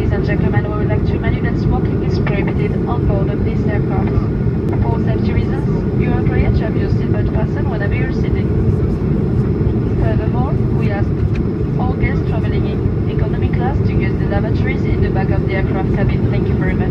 Ladies and gentlemen, we would like to remind you that smoking is prohibited on board of this aircraft. For safety reasons, you are required to have your seatbelt fastened whenever you're sitting. Furthermore, we ask all guests traveling in economy class to use the lavatories in the back of the aircraft cabin. Thank you very much.